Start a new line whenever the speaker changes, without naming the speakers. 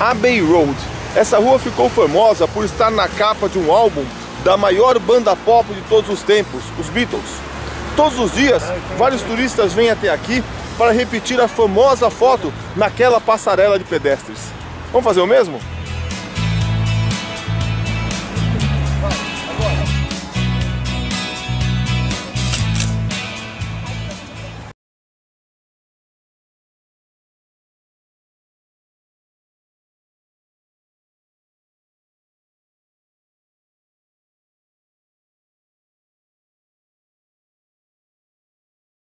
Abbey Road. Essa rua ficou famosa por estar na capa de um álbum da maior banda pop de todos os tempos, os Beatles. Todos os dias, vários turistas vêm até aqui para repetir a famosa foto naquela passarela de pedestres. Vamos fazer o mesmo?